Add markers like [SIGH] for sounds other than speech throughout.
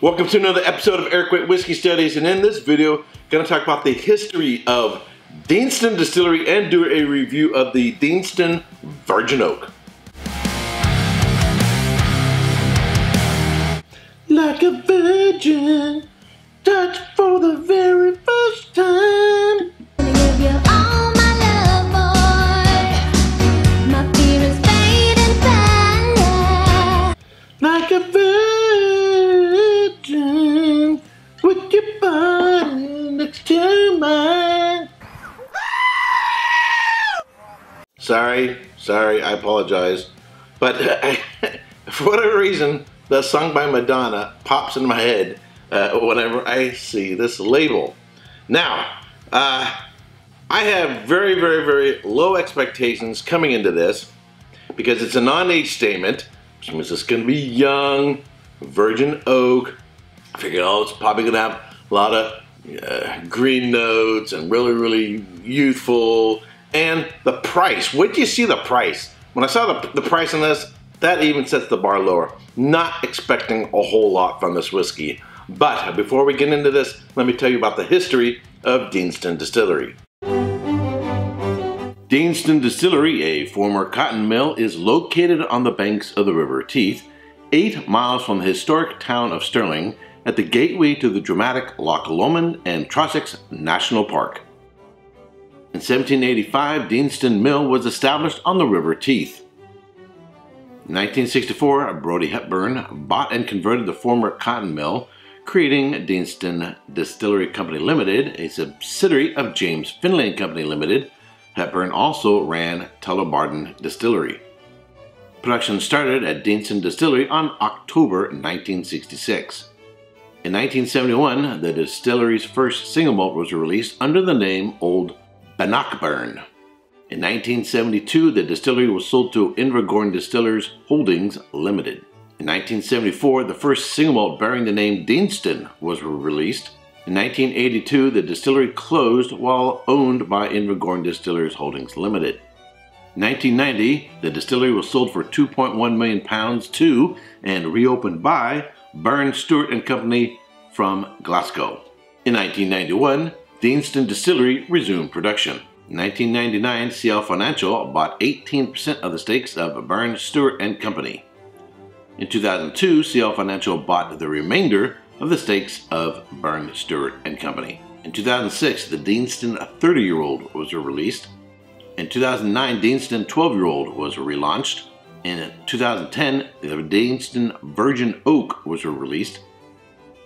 Welcome to another episode of Erik Wait Whiskey Studies, and in this video, going to talk about the history of Deanston Distillery and do a review of the Deanston Virgin Oak. Like a virgin, touched for the very Sorry, sorry, I apologize. But [LAUGHS] for whatever reason, the song by Madonna pops in my head uh, whenever I see this label. Now, uh, I have very, very, very low expectations coming into this because it's a non-age statement, which means it's going to be young, virgin oak. I figured, oh, it's probably going to have a lot of uh, green notes and really, really youthful. And the price, wait till you see the price. When I saw the, the price on this, that even sets the bar lower. Not expecting a whole lot from this whiskey. But before we get into this, let me tell you about the history of Deanston Distillery. Deanston Distillery, a former cotton mill, is located on the banks of the River Teith, eight miles from the historic town of Stirling, at the gateway to the dramatic Loch Lomond and Trossachs National Park. In 1785, Deanston Mill was established on the River Teith. In 1964, Brodie Hepburn bought and converted the former cotton mill, creating Deanston Distillery Company Limited, a subsidiary of James Finlay Company Limited. Hepburn also ran Tullibardine Distillery. Production started at Deanston Distillery on October 1966. In 1971, the distillery's first single malt was released under the name Old Bannockburn. In 1972, the distillery was sold to Invergordon Distillers Holdings Limited. In 1974, the first single malt bearing the name Deanston was released. In 1982, the distillery closed while owned by Invergordon Distillers Holdings Limited. In 1990, the distillery was sold for 2.1 million pounds to and reopened by Burn Stewart and Company from Glasgow. In 1991, Deanston Distillery resumed production. In 1999, CL Financial bought 18% of the stakes of Burn Stewart and Company. In 2002, CL Financial bought the remainder of the stakes of Burn Stewart and Company. In 2006, the Deanston 30-year-old was released. In 2009, Deanston 12-year-old was relaunched. In 2010, the Deanston Virgin Oak was released.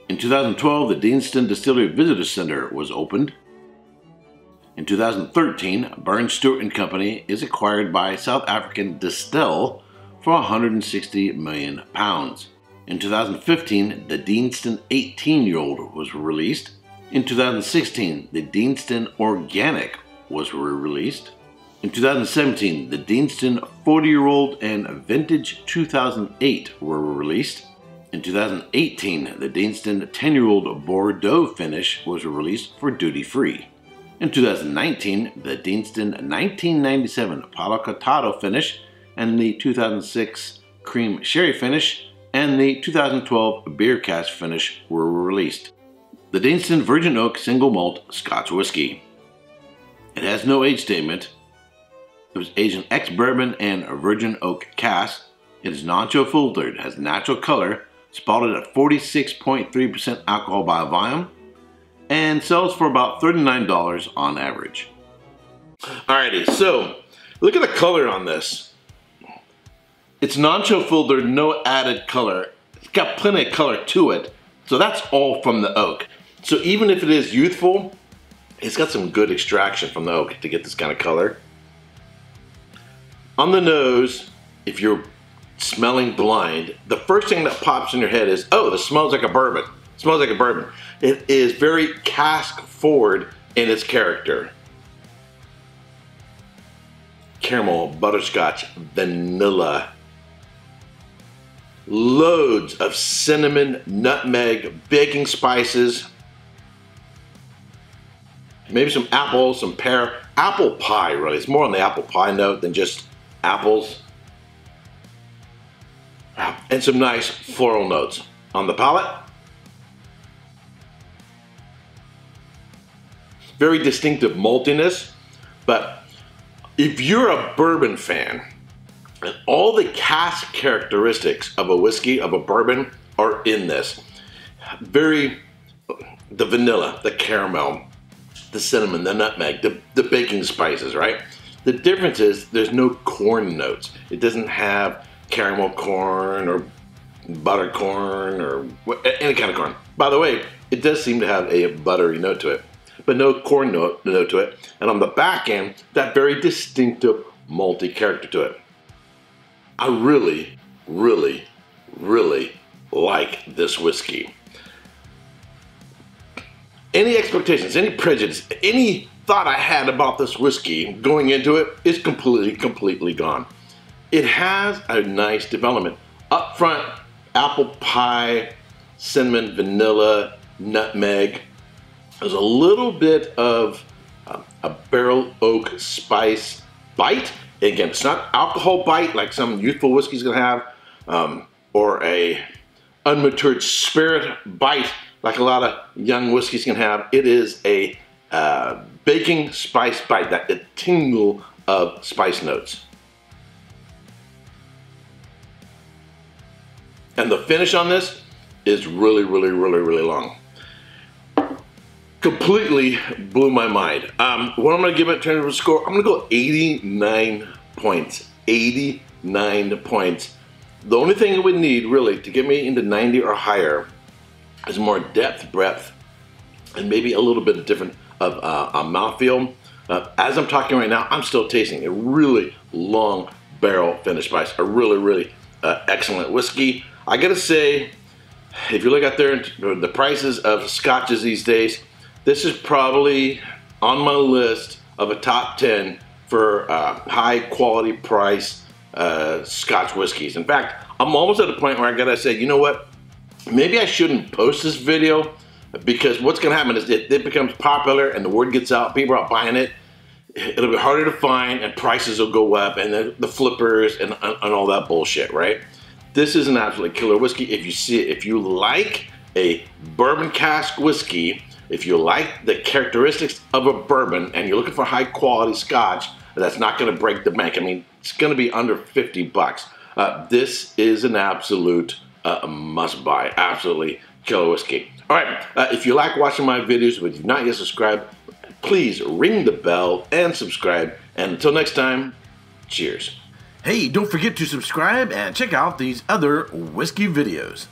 In 2012, the Deanston Distillery Visitor Center was opened. In 2013, Burns Stewart Company is acquired by South African Distell for 160 million pounds. In 2015, the Deanston 18-year-old was released. In 2016, the Deanston Organic was re-released. In 2017, the Deanston 40-year-old and Vintage 2008 were released. In 2018, the Deanston 10-year-old Bordeaux finish was released for duty-free. In 2019, the Deanston 1997 Palo Cortado finish and the 2006 Cream Sherry finish and the 2012 Beer Cask finish were released. The Deanston Virgin Oak Single Malt Scotch Whiskey. It has no age statement. It was aged in ex-bourbon and Virgin Oak cask. It is non-chill filtered, has natural color, spotted at 46.3% alcohol by volume, and sells for about $39 on average. Alrighty, so look at the color on this. It's non-chill filtered, no added color. It's got plenty of color to it, so that's all from the oak. So even if it is youthful, it's got some good extraction from the oak to get this kind of color. On the nose, if you're smelling blind, the first thing that pops in your head is, oh, this smells like a bourbon. It smells like a bourbon. It is very cask forward in its character. Caramel, butterscotch, vanilla. Loads of cinnamon, nutmeg, baking spices. Maybe some apple, some pear. Apple pie, really. It's more on the apple pie note than just apples and some nice floral notes. On the palate. very distinctive maltiness, but if you're a bourbon fan, and all the cask characteristics of a whiskey, of a bourbon, are in this. Very, the vanilla, the caramel, the cinnamon, the nutmeg, the, the baking spices, right? The difference is there's no corn notes. It doesn't have caramel corn or butter corn or any kind of corn. By the way, it does seem to have a buttery note to it, but no corn note, note to it. And on the back end, that very distinctive malty character to it. I really, really, really like this whiskey. Any expectations, any prejudice, any thought I had about this whiskey going into it is completely, completely gone. It has a nice development. Up front, apple pie, cinnamon, vanilla, nutmeg. There's a little bit of uh, a barrel oak spice bite. Again, it's not alcohol bite like some youthful whiskey's gonna have, um, or a unmatured spirit bite like a lot of young whiskeys can have. It is a uh, baking spice bite, that a tingle of spice notes. And the finish on this is really, really, really, really long. Completely blew my mind. Um, what I'm gonna give it in terms of score, I'm gonna go 89 points. 89 points. The only thing it would need really to get me into 90 or higher is more depth, breadth, and maybe a little bit different of uh, a mouthfeel. Uh, as I'm talking right now, I'm still tasting a really long barrel finish spice, a really, really uh, excellent whiskey. I gotta say, if you look out there, the prices of scotches these days, this is probably on my list of a top 10 for uh, high quality price uh, scotch whiskeys. In fact, I'm almost at a point where I gotta say, you know what? Maybe I shouldn't post this video because what's gonna happen is it, it becomes popular and the word gets out, people are buying it. It'll be harder to find and prices will go up and the, the flippers and, and all that bullshit, right? This is an absolutely killer whiskey. If you see it, if you like a bourbon cask whiskey, if you like the characteristics of a bourbon and you're looking for high quality scotch, that's not gonna break the bank. I mean, it's gonna be under 50 bucks. Uh, this is an absolute uh, must buy. Absolutely killer whiskey. All right, uh, if you like watching my videos but you've not yet subscribed, please ring the bell and subscribe. And until next time, cheers. Hey, don't forget to subscribe and check out these other whiskey videos.